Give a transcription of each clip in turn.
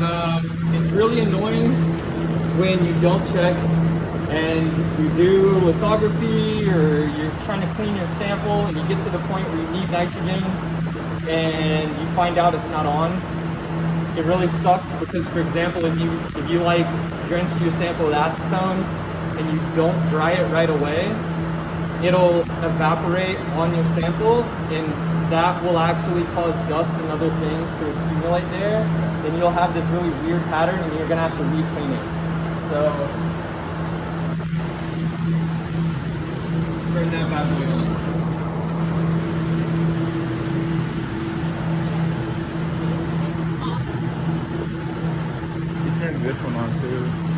the, um, it's really annoying when you don't check and you do lithography or you're trying to clean your sample and you get to the point where you need nitrogen and you find out it's not on. It really sucks because for example if you if you like drench your sample with acetone and you don't dry it right away, it'll evaporate on your sample and that will actually cause dust and other things to accumulate there and you'll have this really weird pattern and you're gonna have to re-clean it. So turn that boy on. Turned this one on too.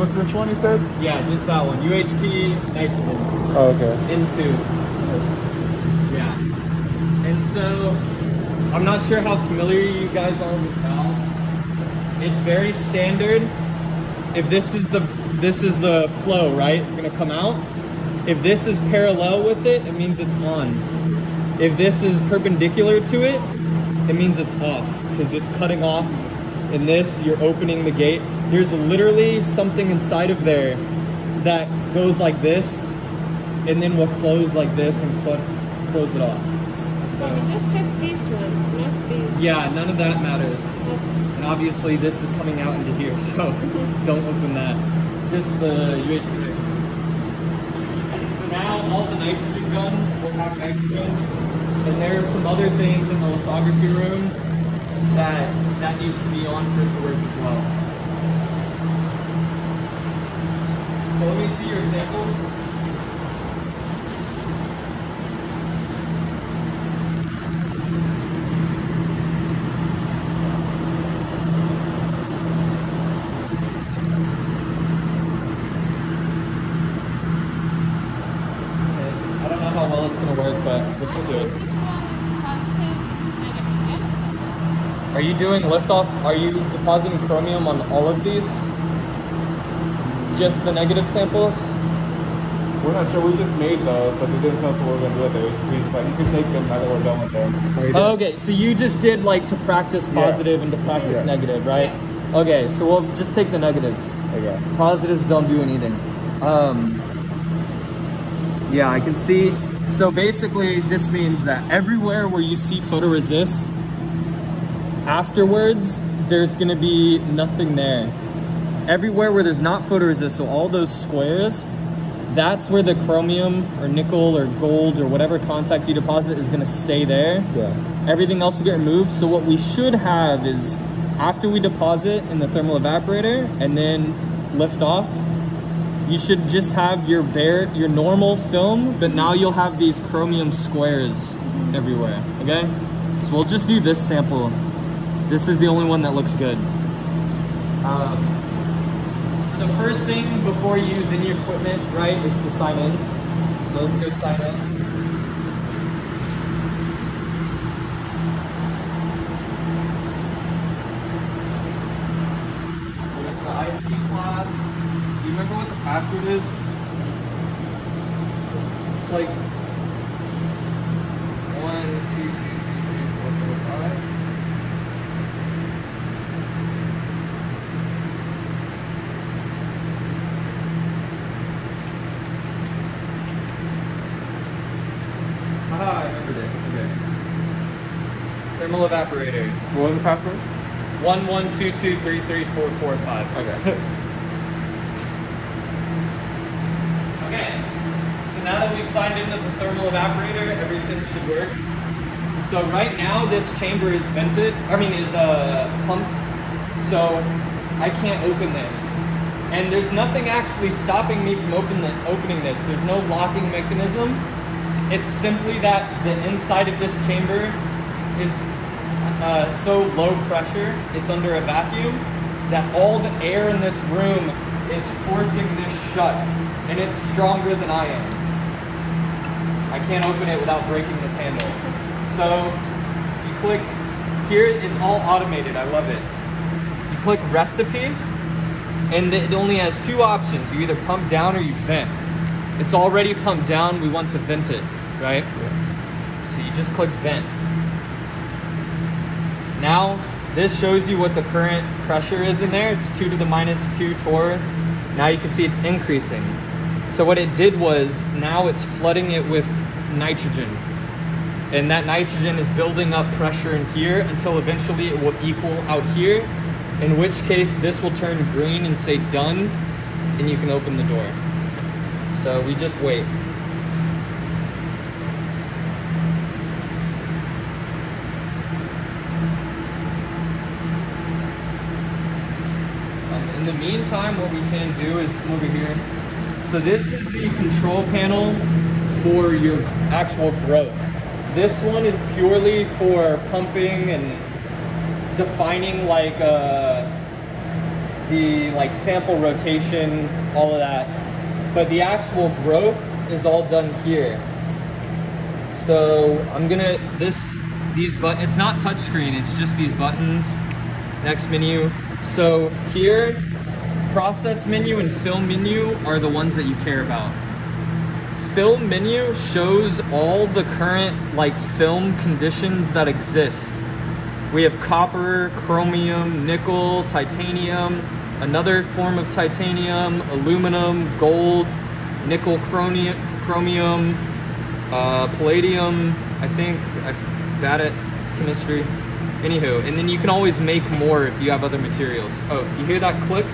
What's this one you said? Yeah, just that one. UHP nitrogen. Oh, okay. N2. Yeah. And so, I'm not sure how familiar you guys are with valves. It's very standard. If this is the this is the flow, right? It's gonna come out. If this is parallel with it, it means it's on. If this is perpendicular to it, it means it's off because it's cutting off. In this, you're opening the gate. There's literally something inside of there that goes like this, and then will close like this and cl- close it off. So we just check this one, not this. Yeah, none of that matters. And obviously this is coming out into here, so don't open that. Just the UHP nitrogen. So now all the nitrogen guns will have nitrogen. And there are some other things in the lithography room that that needs to be on for it to work as well. So let me see your samples. Okay. I don't know how well it's gonna work, but let's do it. This one is positive, this is negative, yeah? Are you doing liftoff? Are you depositing chromium on all of these? Just the negative samples? We're not sure. We just made those, but they didn't tell us what we're gonna do with it. We like you can take them now that we're done with them. Oh, okay, so you just did like to practice positive and to practice Yeah. negative, right? Okay, so we'll just take the negatives. Okay. Positives don't do anything. Um, yeah, I can see. So basically, this means that everywhere where you see photoresist, afterwards, there's gonna be nothing there. Everywhere where there's not photoresist, so all those squares, that's where the chromium or nickel or gold or whatever contact you deposit is gonna stay there Yeah. everything else will get removed. So what we should have is after we deposit in the thermal evaporator and then lift off, you should just have your bare, your normal film, but now you'll have these chromium squares everywhere, okay? So we'll just do this sample. This is the only one that looks good. Um, so the first thing before you use any equipment, right, is to sign in. So let's go sign in. So it's the IC class. Do you remember what the password is? It's like one, two, two, three, three, four, four, five. Ah, I remembered it. Okay. Thermal evaporator. What was the password? One one two two three three four four five. Okay. Okay. So now that we've signed into the thermal evaporator, everything should work. So right now this chamber is vented. I mean is uh pumped. So I can't open this. And there's nothing actually stopping me from open the, opening this. There's no locking mechanism. It's simply that the inside of this chamber is uh, so low pressure, it's under a vacuum, that all the air in this room is forcing this shut, and it's stronger than I am. I can't open it without breaking this handle. So you click here, it's all automated, I love it. You click recipe, and it only has two options. You either pump down or you vent. It's already pumped down, we want to vent it, right? So you just click vent. Now, this shows you what the current pressure is in there. It's 2 to the minus 2 torr. Now you can see it's increasing. So what it did was now it's flooding it with nitrogen. And that nitrogen is building up pressure in here until eventually it will equal out here. In which case this will turn green and say done and you can open the door. So we just wait. Meantime, what we can do is come over here. So this is the control panel for your actual growth. This one is purely for pumping and defining like uh, the like sample rotation, all of that. But the actual growth is all done here. So I'm gonna this these but it's not touchscreen, it's just these buttons. Next menu. So here, process menu and film menu are the ones that you care about. Film menu shows all the current like film conditions that exist. We have copper, chromium, nickel, titanium, another form of titanium, aluminum, gold, nickel, chromium, chromium uh, palladium, I think. I'm bad at chemistry. Anywho, and then you can always make more if you have other materials. Oh, you hear that click?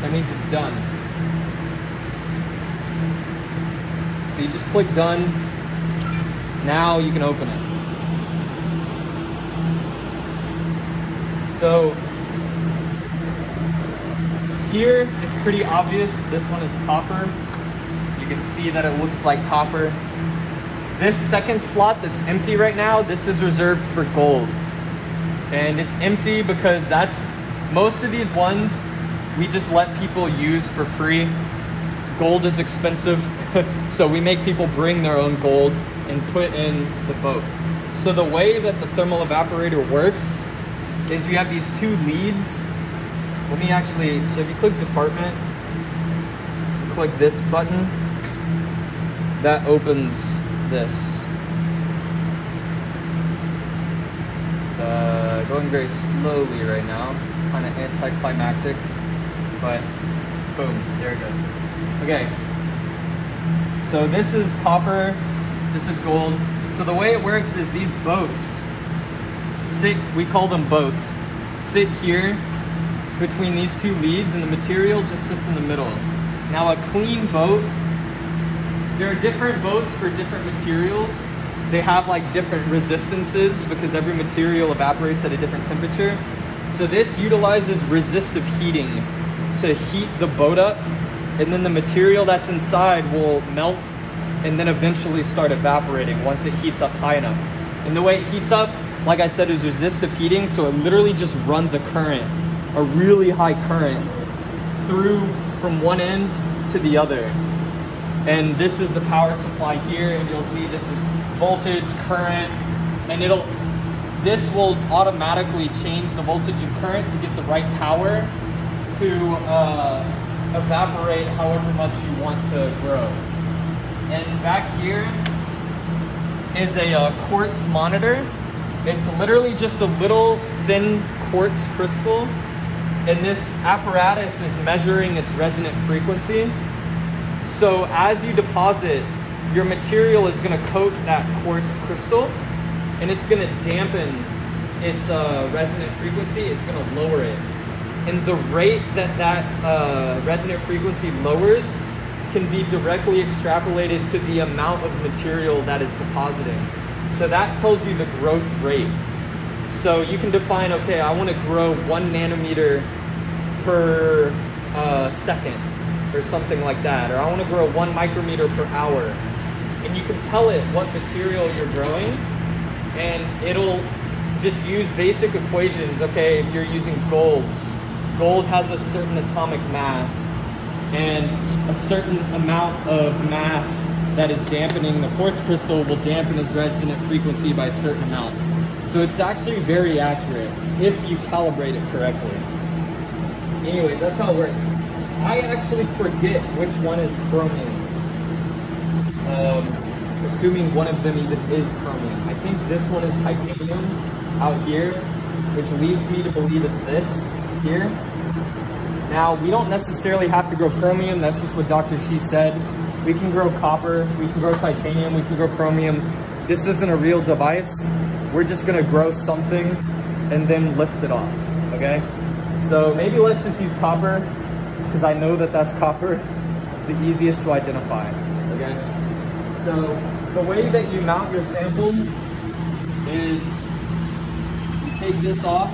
That means it's done. So you just click done. Now you can open it. So here it's pretty obvious. This one is copper. You can see that it looks like copper. This second slot that's empty right now, this is reserved for gold. And it's empty because that's most of these ones we just let people use for free. Gold is expensive, so we make people bring their own gold and put in the boat. So the way that the thermal evaporator works is you have these two leads. Let me actually, so if you click department, click this button, that opens this. It's uh, going very slowly right now, kind of anticlimactic, but boom, there it goes. Okay, so this is copper, this is gold. So the way it works is these boats sit, we call them boats, sit here between these two leads and the material just sits in the middle. Now a clean boat there are different boats for different materials. They have like different resistances because every material evaporates at a different temperature. So this utilizes resistive heating to heat the boat up and then the material that's inside will melt and then eventually start evaporating once it heats up high enough. And the way it heats up, like I said, is resistive heating, so it literally just runs a current, a really high current through from one end to the other and this is the power supply here and you'll see this is voltage current and it'll this will automatically change the voltage and current to get the right power to uh, evaporate however much you want to grow and back here is a uh, quartz monitor it's literally just a little thin quartz crystal and this apparatus is measuring its resonant frequency so as you deposit, your material is going to coat that quartz crystal and it's going to dampen its uh, resonant frequency. It's going to lower it. And the rate that that uh, resonant frequency lowers can be directly extrapolated to the amount of material that is depositing. So that tells you the growth rate. So you can define, okay, I want to grow one nanometer per uh, second or something like that, or I want to grow one micrometer per hour. And you can tell it what material you're growing, and it'll just use basic equations. Okay, if you're using gold, gold has a certain atomic mass and a certain amount of mass that is dampening the quartz crystal will dampen its resonant frequency by a certain amount. So it's actually very accurate if you calibrate it correctly. Anyways, that's how it works. I actually forget which one is chromium. Um, assuming one of them even is chromium. I think this one is titanium out here. Which leads me to believe it's this here. Now, we don't necessarily have to grow chromium. That's just what Dr. Shi said. We can grow copper, we can grow titanium, we can grow chromium. This isn't a real device. We're just gonna grow something and then lift it off, okay? So maybe let's just use copper because I know that that's copper. It's the easiest to identify, okay? So the way that you mount your sample is take this off.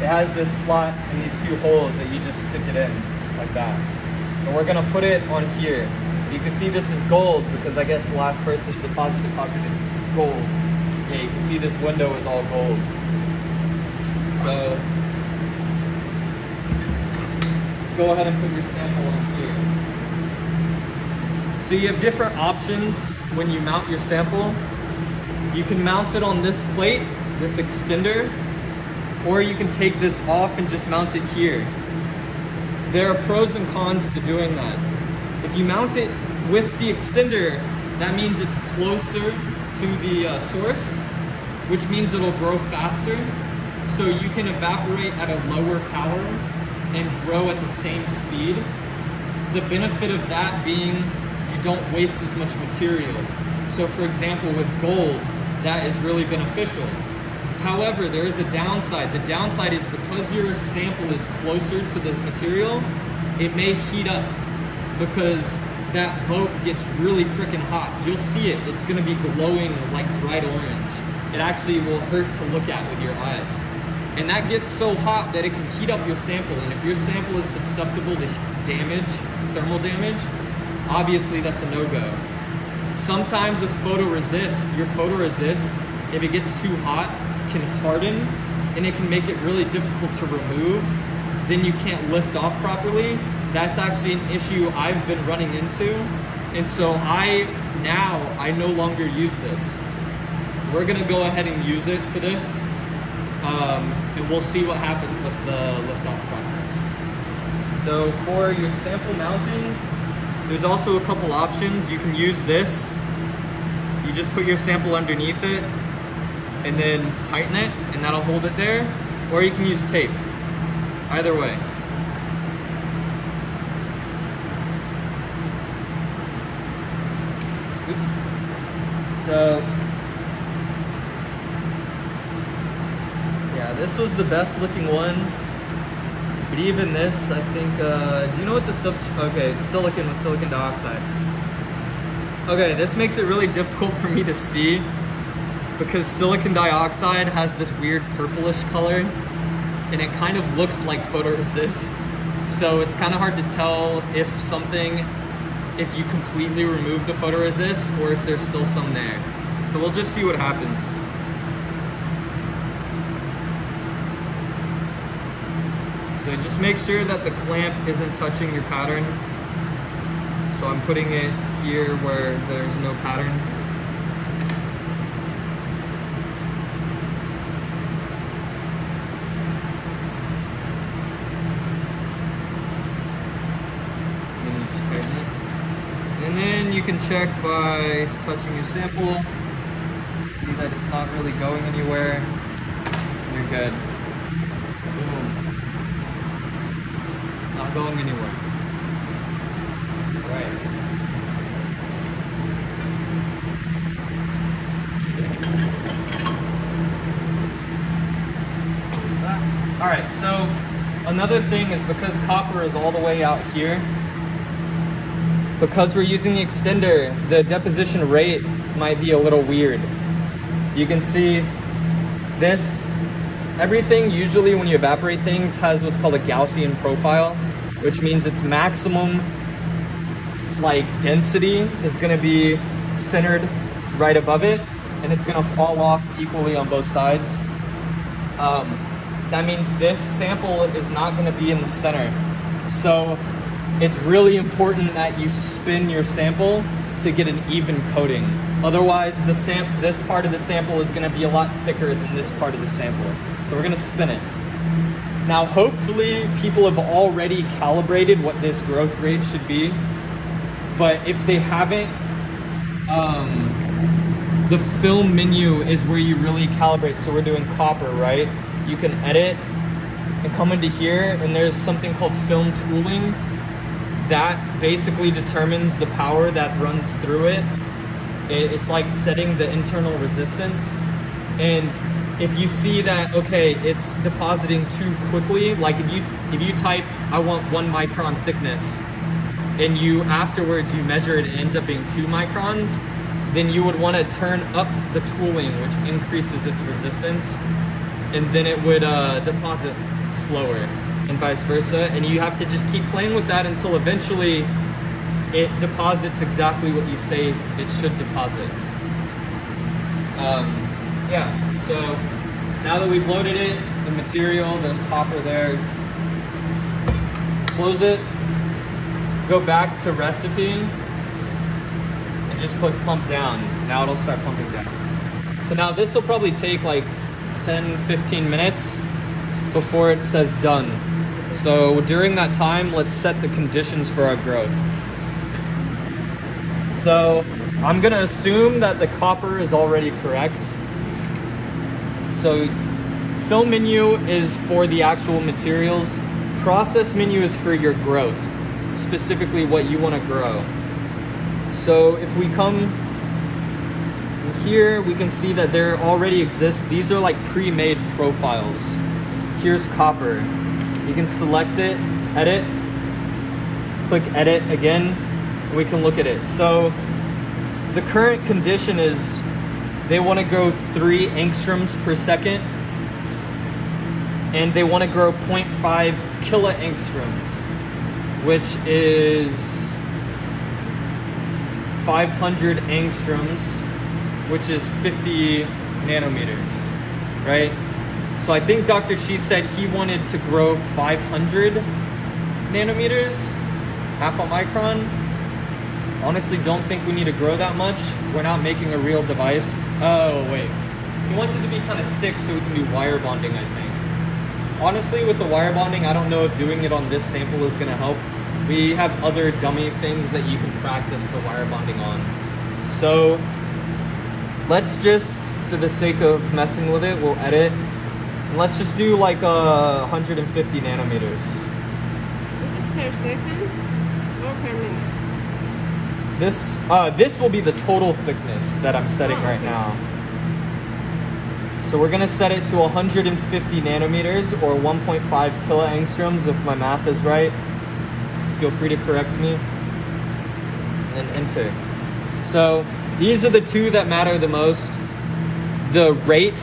It has this slot and these two holes that you just stick it in like that. And we're gonna put it on here. You can see this is gold because I guess the last person deposited deposited gold. Yeah, you can see this window is all gold. So let's go ahead and put your sample on here. So you have different options when you mount your sample. You can mount it on this plate, this extender, or you can take this off and just mount it here. There are pros and cons to doing that. If you mount it with the extender, that means it's closer to the uh, source, which means it'll grow faster. So you can evaporate at a lower power and grow at the same speed. The benefit of that being you don't waste as much material. So for example, with gold, that is really beneficial. However, there is a downside. The downside is because your sample is closer to the material, it may heat up because that boat gets really freaking hot. You'll see it. It's gonna be glowing like bright orange. It actually will hurt to look at with your eyes. And that gets so hot that it can heat up your sample. And if your sample is susceptible to damage, thermal damage, obviously that's a no-go. Sometimes with photoresist, your photoresist, if it gets too hot, can harden and it can make it really difficult to remove. Then you can't lift off properly. That's actually an issue I've been running into. And so I, now, I no longer use this. We're gonna go ahead and use it for this. Um, and we'll see what happens with the lift-off process. So for your sample mounting, there's also a couple options. You can use this. You just put your sample underneath it and then tighten it and that'll hold it there. Or you can use tape. Either way. Oops. So, yeah, this was the best looking one. But even this, I think, uh, do you know what the sub, okay, it's silicon with silicon dioxide. Okay, this makes it really difficult for me to see because silicon dioxide has this weird purplish color and it kind of looks like photoresist. So it's kind of hard to tell if something, if you completely remove the photoresist or if there's still some there. So we'll just see what happens. So just make sure that the clamp isn't touching your pattern. So I'm putting it here where there's no pattern. And you just tighten it. And then you can check by touching your sample. See that it's not really going anywhere. You're good. Boom. Not going anywhere. Right. All right, so another thing is because copper is all the way out here, because we're using the extender, the deposition rate might be a little weird. You can see this, everything usually when you evaporate things has what's called a Gaussian profile, which means its maximum like density is gonna be centered right above it and it's gonna fall off equally on both sides. Um, that means this sample is not gonna be in the center. So it's really important that you spin your sample to get an even coating. Otherwise, the sam this part of the sample is gonna be a lot thicker than this part of the sample. So we're gonna spin it. Now, hopefully people have already calibrated what this growth rate should be. But if they haven't, um, the film menu is where you really calibrate. So we're doing copper, right? You can edit and come into here, and there's something called film tooling that basically determines the power that runs through it. it. It's like setting the internal resistance. And if you see that, okay, it's depositing too quickly, like if you if you type, I want one micron thickness, and you afterwards you measure it, it ends up being two microns, then you would want to turn up the tooling, which increases its resistance, and then it would uh, deposit slower, and vice versa. And you have to just keep playing with that until eventually it deposits exactly what you say it should deposit. Um, yeah, so now that we've loaded it, the material, there's copper there. Close it, go back to recipe, and just click pump down. Now it'll start pumping down. So now this will probably take like 10, 15 minutes before it says done. So during that time, let's set the conditions for our growth. So I'm gonna assume that the copper is already correct. So film menu is for the actual materials. Process menu is for your growth, specifically what you want to grow. So if we come here, we can see that there already exists. These are like pre-made profiles. Here's copper. You can select it, edit, click edit again, we can look at it. So the current condition is they want to grow three angstroms per second, and they want to grow 0.5 kiloangstroms, which is 500 angstroms, which is 50 nanometers, right? So I think Dr. Shi said he wanted to grow 500 nanometers, half a micron, Honestly, don't think we need to grow that much. We're not making a real device. Oh, wait. He wants it to be kind of thick so we can do wire bonding, I think. Honestly, with the wire bonding, I don't know if doing it on this sample is going to help. We have other dummy things that you can practice the wire bonding on. So, let's just, for the sake of messing with it, we'll edit. Let's just do like uh, 150 nanometers. This is per second or per minute? This uh, this will be the total thickness that I'm setting Oh, right okay. now. So we're gonna set it to 150 nanometers or 1.5 kiloangstroms if my math is right. Feel free to correct me. And enter. So these are the two that matter the most. The rate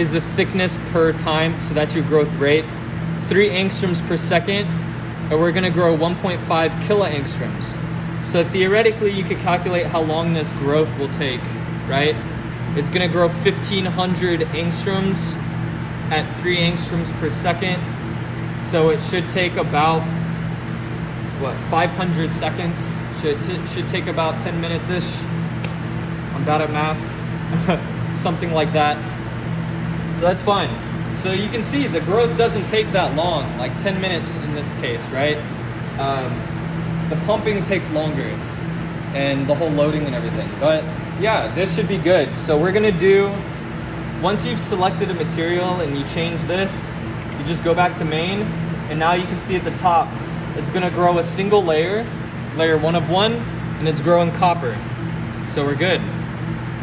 is the thickness per time, so that's your growth rate. Three angstroms per second, and we're gonna grow 1.5 kiloangstroms. So theoretically, you could calculate how long this growth will take, right? It's gonna grow 1500 angstroms at three angstroms per second. So it should take about, what, 500 seconds? Should, should take about 10 minutes ish. I'm bad at math. Something like that. So that's fine. So you can see the growth doesn't take that long, like 10 minutes in this case, right? Um, the pumping takes longer and the whole loading and everything. But yeah, this should be good. So we're gonna do, once you've selected a material and you change this, you just go back to main and now you can see at the top, it's gonna grow a single layer, layer one of one, and it's growing copper. So we're good.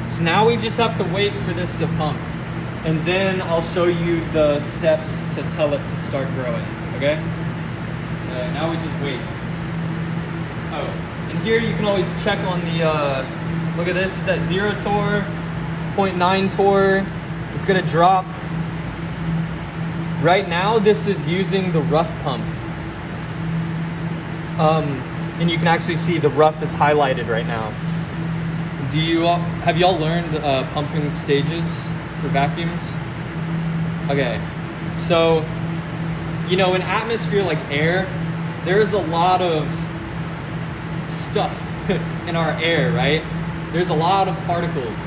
So now we just have to wait for this to pump. And then I'll show you the steps to tell it to start growing, okay? So now we just wait. Oh, and here you can always check on the, uh, look at this, it's at zero torr, 0.9 torr, it's gonna drop. Right now, this is using the rough pump. Um, and you can actually see the rough is highlighted right now. Do you all, have y'all learned uh, pumping stages for vacuums? Okay, so you know, in atmosphere like air, there's a lot of stuff in our air, right? There's a lot of particles.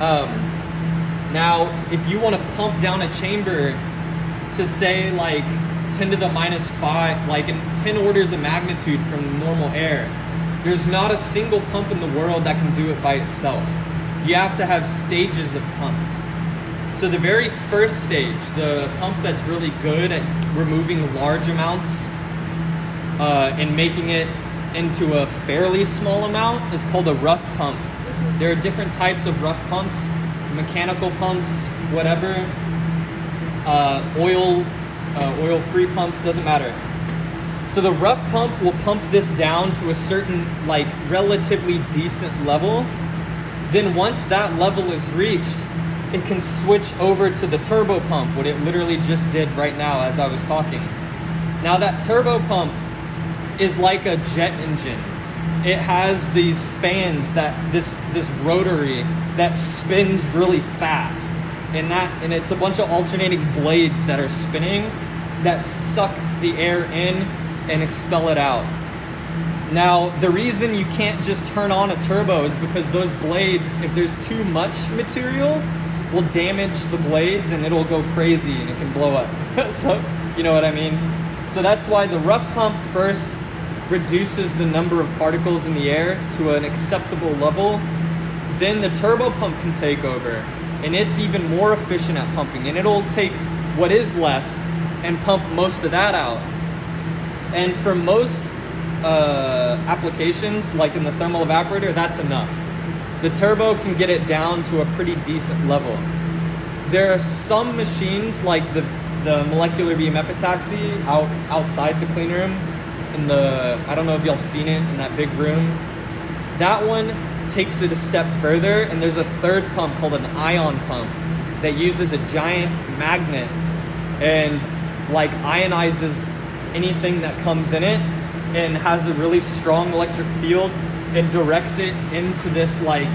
Um, now, if you want to pump down a chamber to say like 10 to the minus 5, like in 10 orders of magnitude from normal air, there's not a single pump in the world that can do it by itself. you have to have stages of pumps. So the very first stage, the pump that's really good at removing large amounts uh, and making it into a fairly small amount, is called a rough pump. There are different types of rough pumps, mechanical pumps, whatever, uh, oil, uh, oil-free pumps, doesn't matter. So the rough pump will pump this down to a certain, like, relatively decent level. Then once that level is reached, it can switch over to the turbo pump, what it literally just did right now as I was talking. Now that turbo pump is like a jet engine. It has these fans that this this rotary that spins really fast. And that and it's a bunch of alternating blades that are spinning that suck the air in and expel it out. Now, the reason you can't just turn on a turbo is because those blades, if there's too much material, will damage the blades and it'll go crazy and it can blow up. so, you know what I mean? So that's why the rough pump first reduces the number of particles in the air to an acceptable level. Then the turbo pump can take over and it's even more efficient at pumping and it'll take what is left and pump most of that out. And for most uh, applications, like in the thermal evaporator, that's enough. The turbo can get it down to a pretty decent level. There are some machines like the, the molecular beam epitaxy out outside the clean room in the, I don't know if y'all seen it in that big room. That one takes it a step further and there's a third pump called an ion pump that uses a giant magnet and like ionizes anything that comes in it and has a really strong electric field and directs it into this like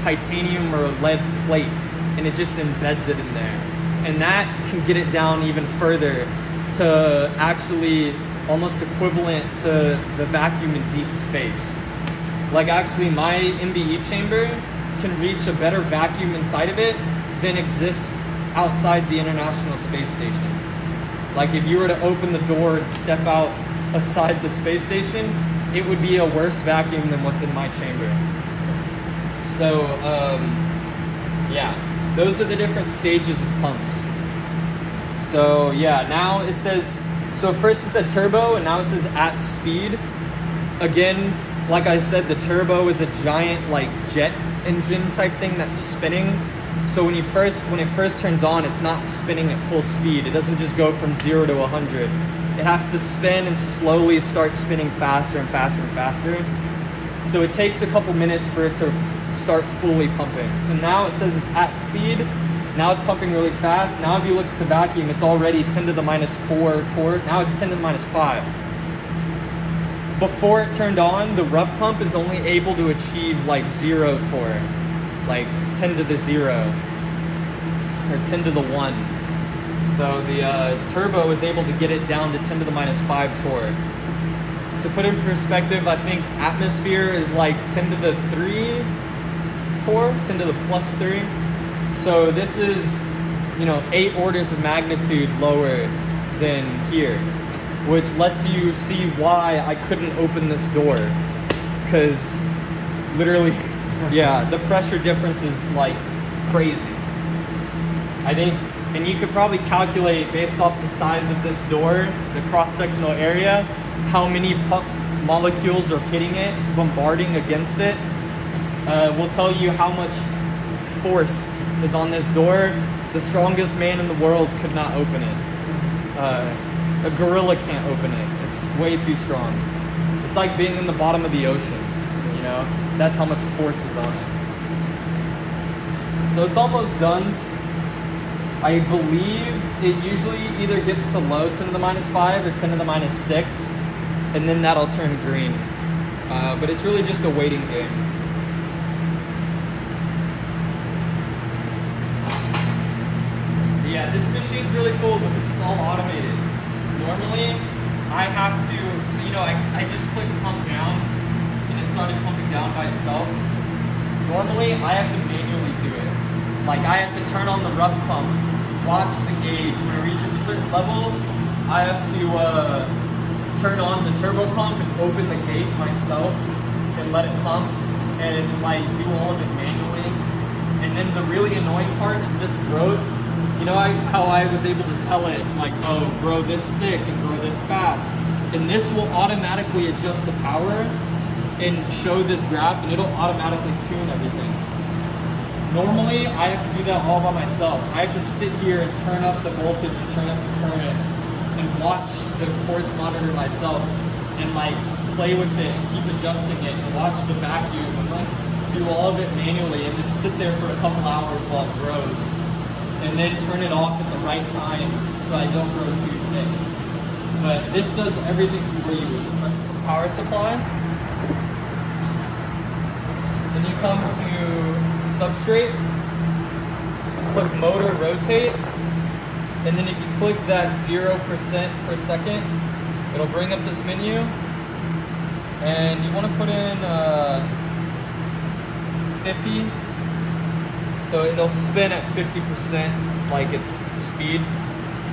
titanium or lead plate and it just embeds it in there. And that can get it down even further to actually almost equivalent to the vacuum in deep space. Like actually my MBE chamber can reach a better vacuum inside of it than exists outside the International Space Station. Like if you were to open the door and step out outside the space station, it would be a worse vacuum than what's in my chamber. So, um, yeah, those are the different stages of pumps. So, yeah, now it says, so first it said turbo, and now it says at speed. Again, like I said, the turbo is a giant, like, jet engine type thing that's spinning. So when you first, when it first turns on, it's not spinning at full speed. It doesn't just go from zero to 100. It has to spin and slowly start spinning faster and faster and faster. So it takes a couple minutes for it to start fully pumping. So now it says it's at speed. Now it's pumping really fast. Now if you look at the vacuum, it's already 10 to the minus 4 torr. Now it's 10 to the minus 5. Before it turned on, the rough pump is only able to achieve like zero torr, like 10 to the 0 or 10 to the 1. So the uh, turbo is able to get it down to 10 to the minus 5 torr. To put in perspective, I think atmosphere is like 10 to the 3 torr, 10 to the plus 3. So this is, you know, eight orders of magnitude lower than here, which lets you see why I couldn't open this door. Because literally, yeah, the pressure difference is like crazy. I think, and you could probably calculate based off the size of this door, the cross-sectional area, how many molecules are hitting it, bombarding against it. Uh, will tell you how much force is on this door. The strongest man in the world could not open it. Uh, a gorilla can't open it. It's way too strong. It's like being in the bottom of the ocean, you know? That's how much force is on it. So it's almost done. I believe it usually either gets to low 10 to the minus 5 or 10 to the minus 6, and then that'll turn green. Uh, but it's really just a waiting game. Yeah, this machine's really cool because it's all automated. Normally, I have to, so you know, I, I just click pump down started pumping down by itself. Normally, I have to manually do it. Like, I have to turn on the rough pump, watch the gauge. When it reaches a certain level, I have to uh, turn on the turbo pump and open the gate myself and let it pump. and like do all of it manually. And then the really annoying part is this growth. You know I, how I was able to tell it like, oh, grow this thick and grow this fast. And this will automatically adjust the power and show this graph and it'll automatically tune everything. Normally, I have to do that all by myself. I have to sit here and turn up the voltage and turn up the current and watch the quartz monitor myself and like play with it and keep adjusting it and watch the vacuum and like do all of it manually and then sit there for a couple hours while it grows and then turn it off at the right time so I don't grow too thick. But this does everything for you. Power supply. Then you come to substrate, click motor rotate, and then if you click that 0% per second, it'll bring up this menu. And you want to put in uh, 50. So it'll spin at 50% like its speed.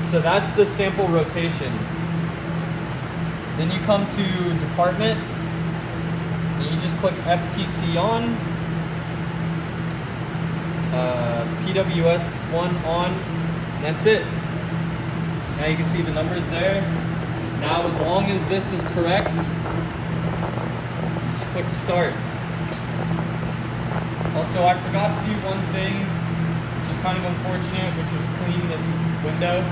So that's the sample rotation. Then you come to department, you just click FTC on, uh, PWS 1 on, that's it. Now you can see the numbers there. Now as long as this is correct, just click start. Also, I forgot to do one thing, which is kind of unfortunate, which was clean this window.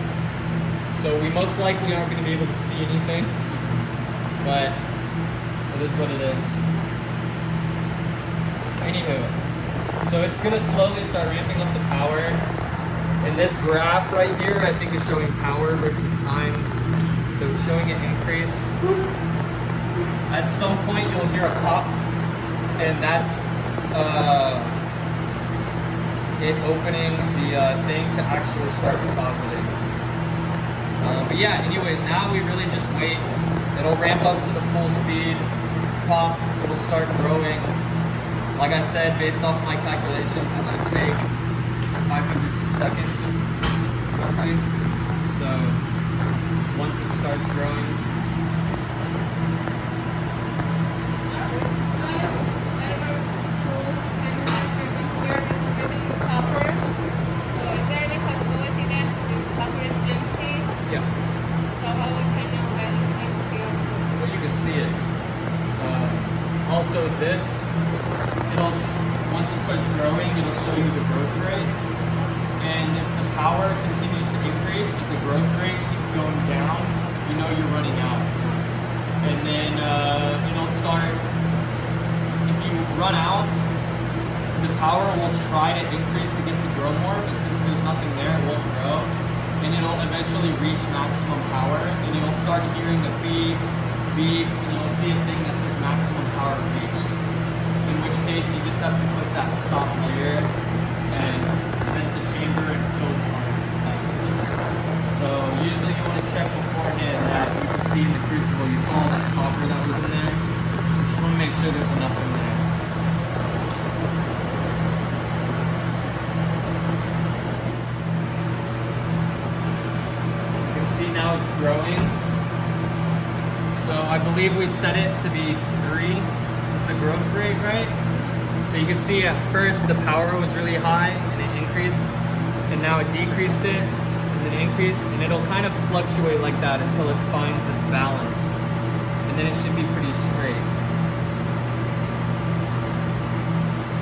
So we most likely aren't going to be able to see anything, but it is what it is. Anywho, so it's going to slowly start ramping up the power. And this graph right here, I think is showing power versus time. So it's showing an increase. At some point, you'll hear a pop, and that's uh, it opening the uh, thing to actually start depositing. Uh, but yeah, anyways, now we really just wait. It'll ramp up to the full speed, pop, it'll start growing. Like I said, based off my calculations, it should take 500 seconds, roughly. So once it starts growing, yeah. Well, you can see it. Uh, also, this, it'll once it starts growing, it'll show you the growth rate. And if the power continues to increase, but the growth rate keeps going down, you know you're running out. And then uh, it'll start. If you run out, the power will try to increase to get to grow more, but since there's nothing there, it won't grow. And it'll eventually reach maximum power, and you'll start hearing the beep, beep, and you'll see a thing that says maximum power reached. In which case, you just have to click that stop here and vent the chamber and fill the water. So usually you want to check beforehand that you can see in the crucible, you saw that copper that was in there. You just want to make sure there's enough in there. You can see now it's growing. So I believe we set it to be three is the growth rate, right? So you can see at first the power was really high and it increased and now it decreased it and then increased and it'll kind of fluctuate like that until it finds its balance. And then it should be pretty straight.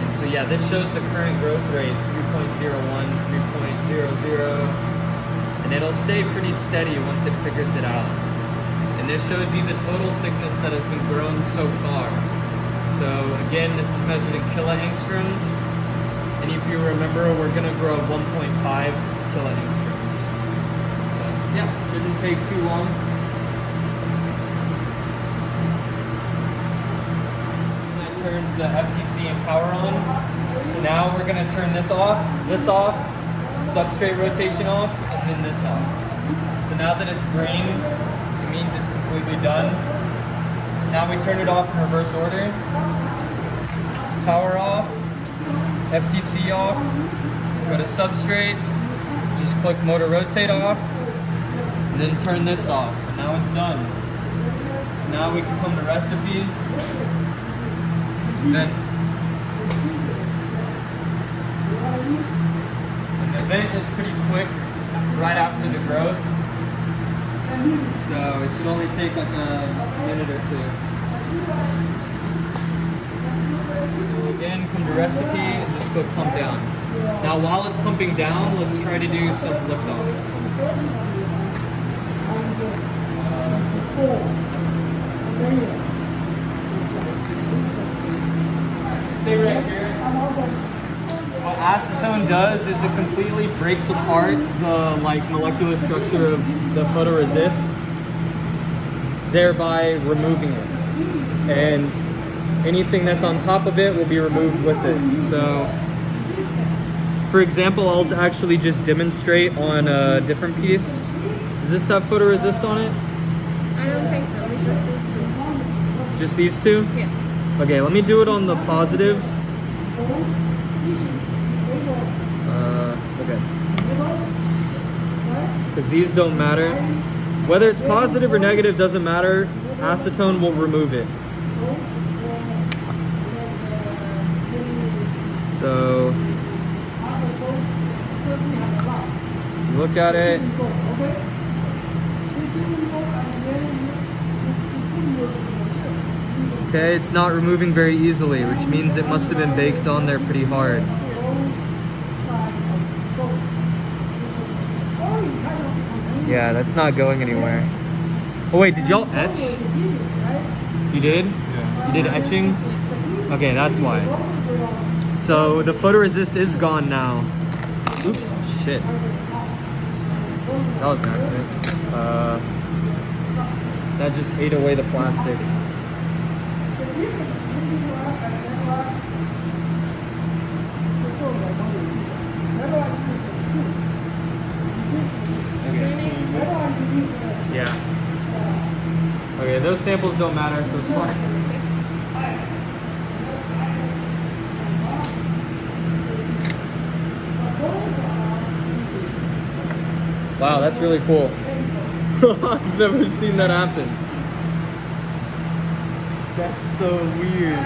And so yeah, this shows the current growth rate, 3.01, 3.00, and it'll stay pretty steady once it figures it out. And this shows you the total thickness that has been grown so far. So again, this is measured in kiloangstroms. And if you remember, we're gonna grow 1.5 kiloangstroms. So yeah, shouldn't take too long. I turned the FTC and power on. So now we're gonna turn this off, this off, substrate rotation off, and then this off. So now that it's green, completely done. So now we turn it off in reverse order. Power off, FTC off, go to substrate, just click motor rotate off, and then turn this off. And now it's done. So now we can come to recipe, vent And the vent is pretty quick right after the growth. So it should only take like a minute or two. So again, come to recipe and just put pump down. Now while it's pumping down, let's try to do some liftoff. Stay right here. What acetone does is it completely breaks apart the like molecular structure of the photoresist, thereby removing it. And anything that's on top of it will be removed with it. So, for example, I'll actually just demonstrate on a different piece. Does this have photoresist on it? I don't think so. It's just the two. Just these two? Yes. Okay, let me do it on the positive. Uh, okay. Because these don't matter. Whether it's positive or negative doesn't matter. Acetone will remove it. So, look at it. Okay, it's not removing very easily, which means it must have been baked on there pretty hard. Yeah, that's not going anywhere. Oh wait, did y'all etch? You did? Yeah. You did etching? Okay, that's why. So the photoresist is gone now. Oops, shit. That was an accident. Uh, that just ate away the plastic. Yeah. Okay, those samples don't matter, so it's fine. Wow, that's really cool. I've never seen that happen. That's so weird.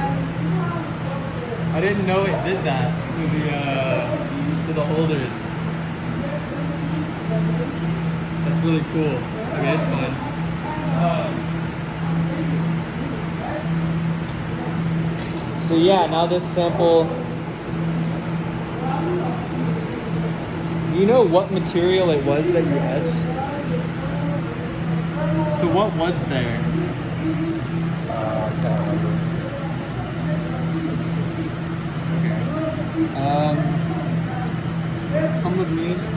I didn't know it did that to the uh, to the holders. That's really cool. Okay, it's fine. So yeah, now this sample. Do you know what material it was that you etched? So what was there? Uh, I. Um, come with me.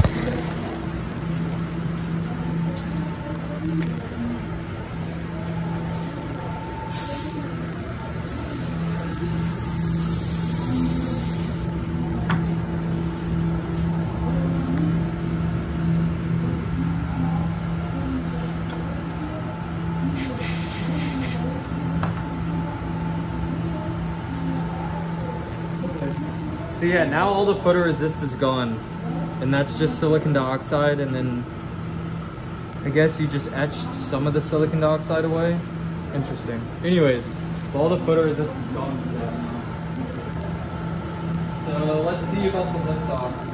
So yeah, now all the photoresist is gone. And that's just silicon dioxide and then I guess you just etched some of the silicon dioxide away. Interesting. Anyways, all the photoresist is gone. So let's see about the liftoff.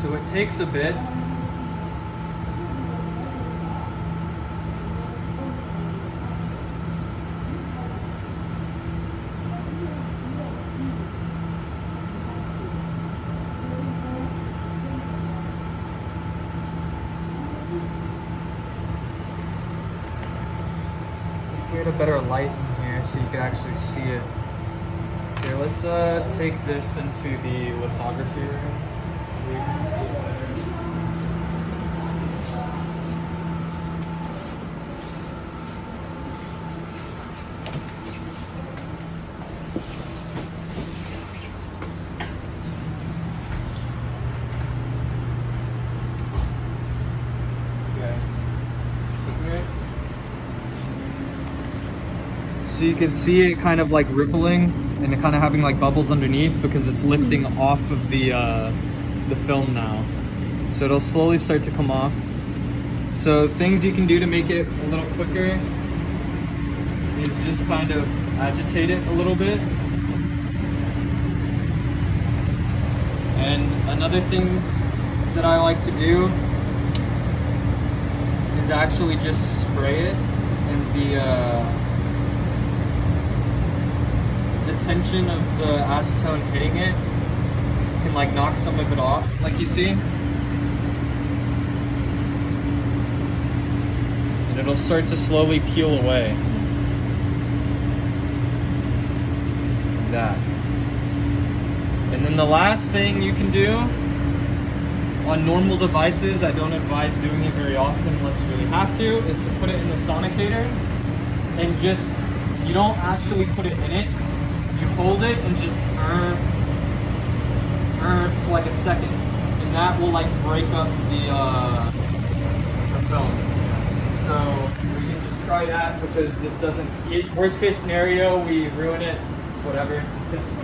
So it takes a bit. Get a better light in here so you can actually see it. Okay, let's uh, take this into the lithography room. so So you can see it kind of like rippling and kind of having like bubbles underneath because it's lifting off of the uh, the film now. So it'll slowly start to come off. So things you can do to make it a little quicker is just kind of agitate it a little bit. And another thing that I like to do is actually just spray it and the uh, the tension of the acetone hitting it can like knock some of it off like you see. And it'll start to slowly peel away. Like that. And then the last thing you can do on normal devices, I don't advise doing it very often unless you really have to, is to put it in the sonicator and just, you don't actually put it in it, hold it and just burn, burn for like a second. And that will like break up the, uh, the film. So we can just try that because this doesn't, it, worst case scenario, we ruin it, it's whatever.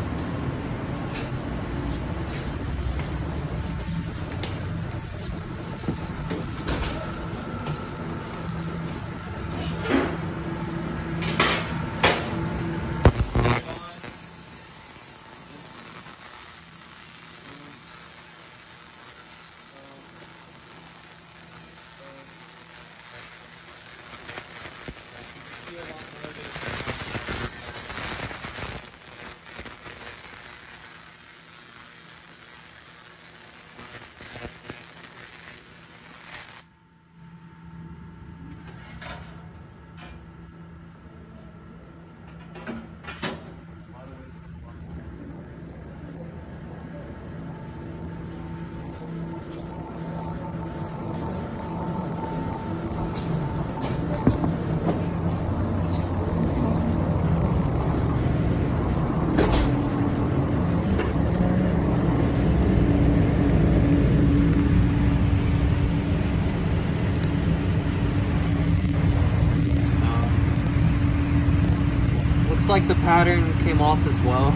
like the pattern came off as well.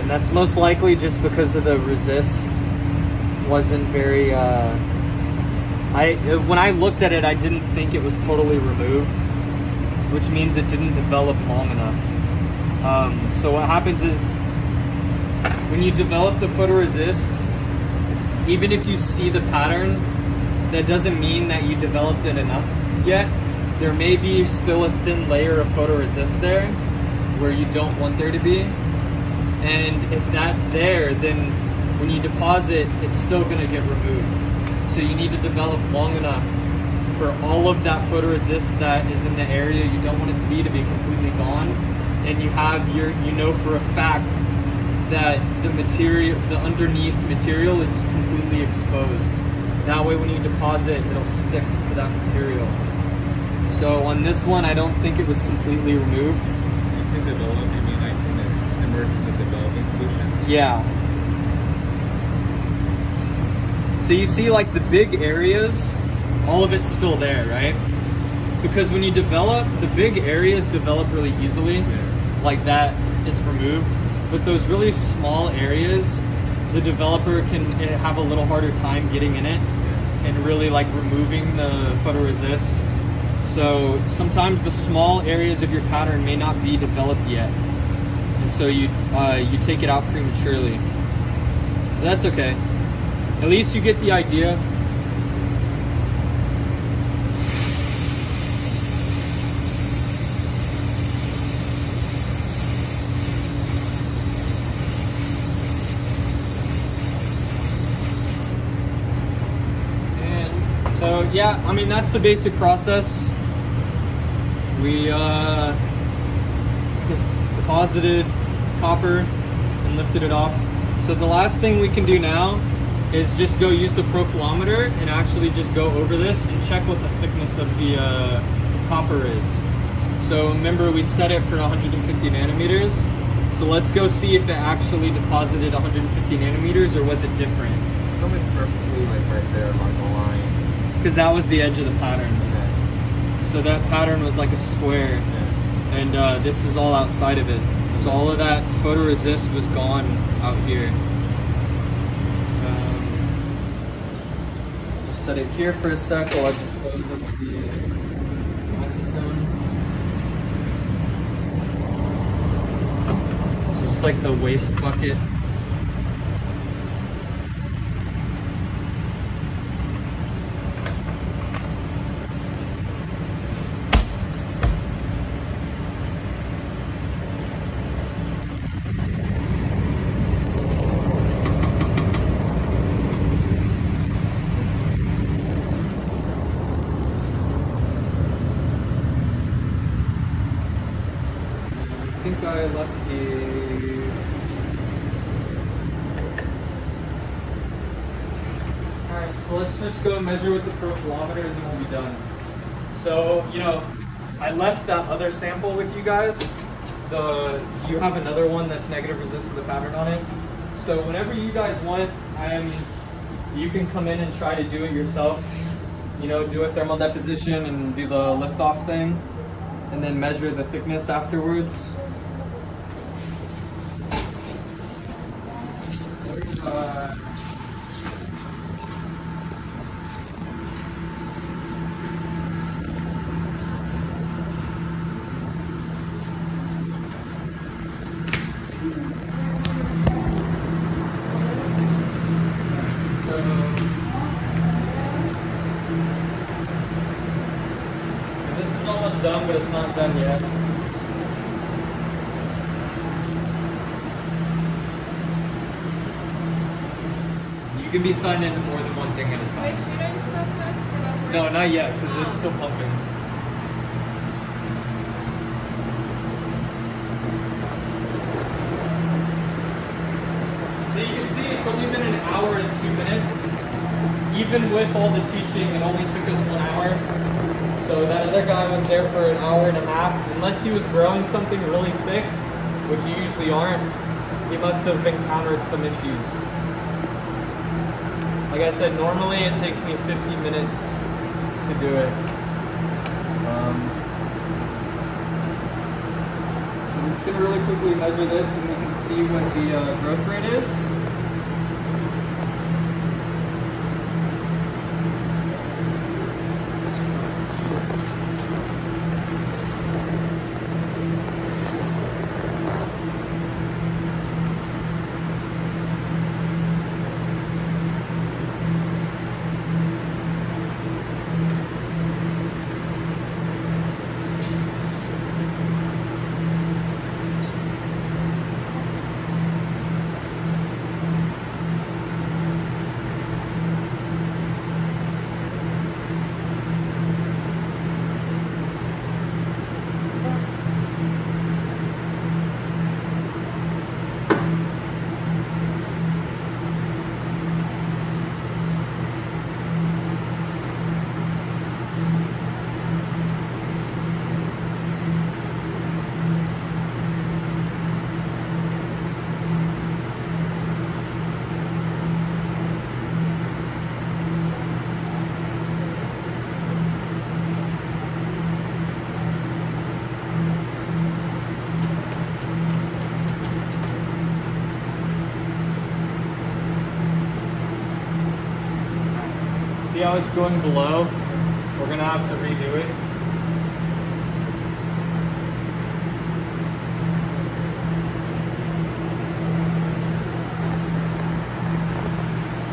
and that's most likely just because of the resist wasn't very uh I when I looked at it I didn't think it was totally removed, which means it didn't develop long enough. Um, so what happens is when you develop the photoresist, even if you see the pattern, that doesn't mean that you developed it enough yet. There may be still a thin layer of photoresist there where you don't want there to be. And if that's there, then when you deposit, it's still gonna get removed. So you need to develop long enough for all of that photoresist that is in the area you don't want it to be to be completely gone. And you have your, you know for a fact that the material, the underneath material is completely exposed. That way when you deposit, it'll stick to that material. So on this one, I don't think it was completely removed. You say develop, you mean like when it's immersed in the developing solution? Yeah. So you see like the big areas, all of it's still there, right? Because when you develop, the big areas develop really easily. Yeah. Like that is removed. But those really small areas, the developer can eh, have a little harder time getting in it and really like removing the photoresist. So sometimes the small areas of your pattern may not be developed yet, and so you uh, you take it out prematurely. But that's okay. At least you get the idea. Yeah, I mean that's the basic process. We uh, deposited copper and lifted it off. So the last thing we can do now is just go use the profilometer and actually just go over this and check what the thickness of the uh, copper is. So remember we set it for 150 nanometers. So let's go see if it actually deposited 150 nanometers or was it different? Film is perfectly like right there along the line. Because that was the edge of the pattern. So that pattern was like a square, and uh, this is all outside of it. So all of that photoresist was gone out here. Um, just set it here for a sec while I dispose of the acetone. This is like the waste bucket. I think I left the. Alright, so let's just go measure with the profilometer and then we'll be done. So, you know, I left that other sample with you guys. The you have another one that's negative resist with a pattern on it. So whenever you guys want, I'm you can come in and try to do it yourself. You know, do a thermal deposition and do the liftoff thing and then measure the thickness afterwards. Uh, so this is almost done, but it's not done yet. You be signed into more than one thing at a Wait, time. should I stop that? No, not yet, because it's still pumping. So you can see it's only been an hour and two minutes. Even with all the teaching, it only took us one hour. So that other guy was there for an hour and a half. Unless he was growing something really thick, which you usually aren't, he must have encountered some issues. Like I said, normally it takes me 50 minutes to do it. Um, so I'm just gonna really quickly measure this and we can see what the uh, growth rate is. It's going below? We're gonna have to redo it.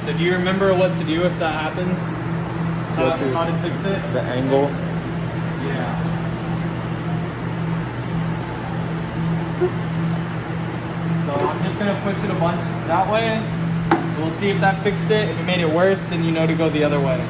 So do you remember what to do if that happens? How, um, to- how to fix it? The angle. Yeah. So I'm just gonna push it a bunch that way. We'll see if that fixed it. If it made it worse, then you know to go the other way.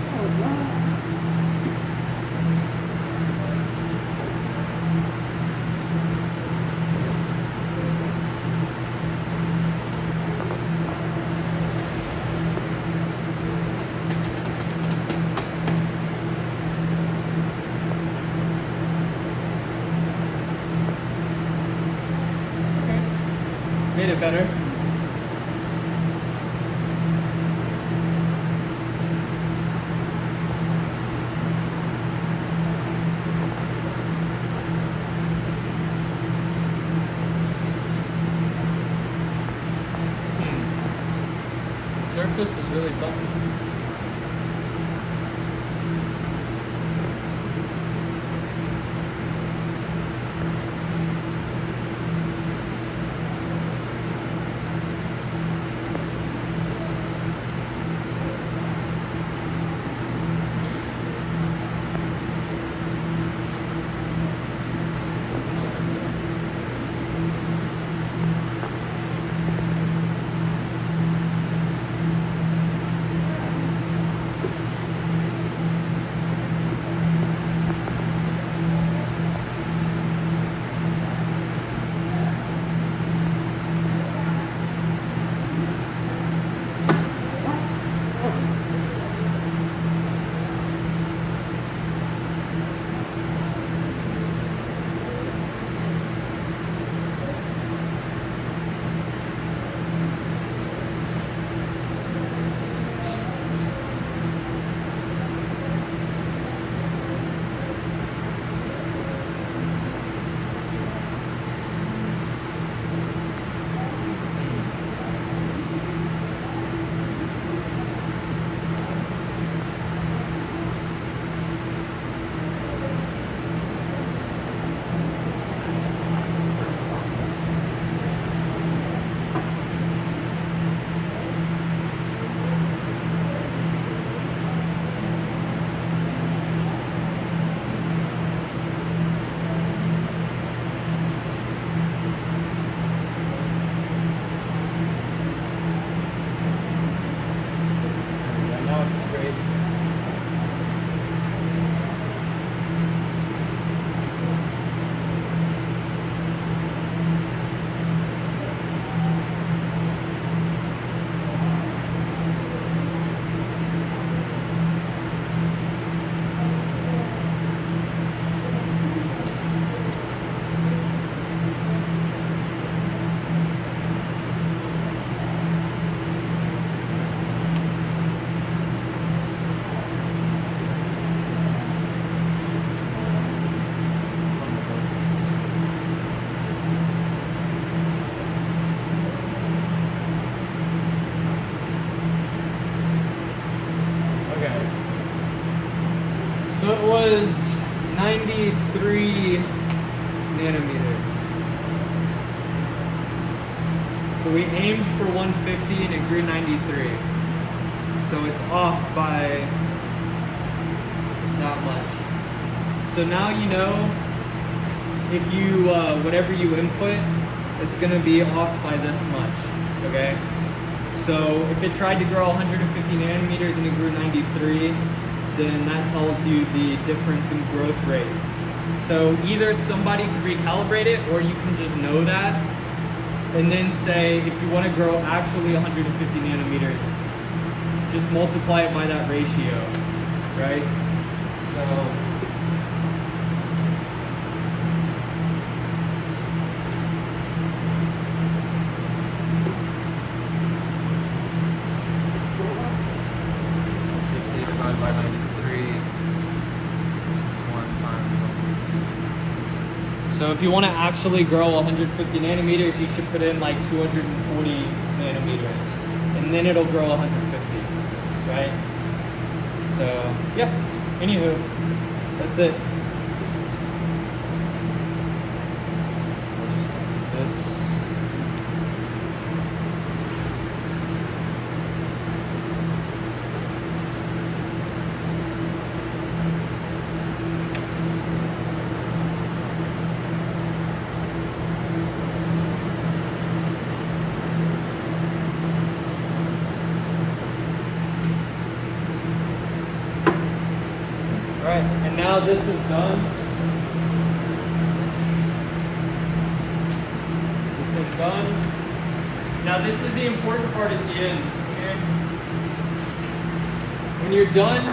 50 and it grew 93. So it's off by that much. So now you know if you, uh, whatever you input, it's gonna be off by this much, okay? So if it tried to grow 150 nanometers and it grew 93, then that tells you the difference in growth rate. So either somebody could recalibrate it or you can just know that and then say if you want to grow actually 150 nanometers, just multiply it by that ratio, right? So Fifty divided by ninety-three. This is one times. 150. So if you want to actually grow 150 nanometers, you should put in like 240 nanometers, and then it'll grow 150, right? So yeah. Anywho, that's it. So we'll just exit this. All right, and now this is done. Done. Now this is the important part at the end. Okay? When you're done,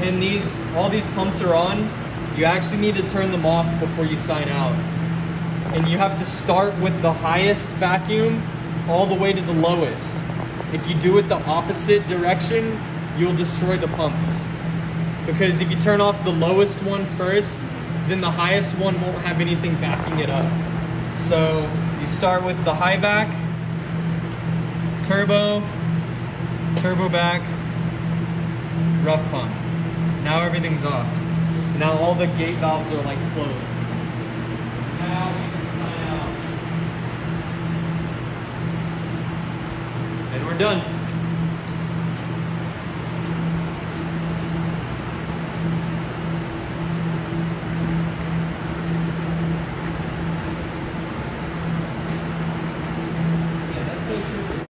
and these all these pumps are on, you actually need to turn them off before you sign out. And you have to start with the highest vacuum all the way to the lowest. If you do it the opposite direction, you'll destroy the pumps because if you turn off the lowest one first, then the highest one won't have anything backing it up. So you start with the high back, turbo, turbo back, rough pump. Now everything's off. Now all the gate valves are like closed. Now we can sign out. And we're done.